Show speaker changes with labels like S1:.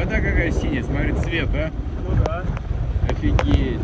S1: вода какая синяя, смотри, цвет, а?
S2: Ну да.
S1: Офигеть.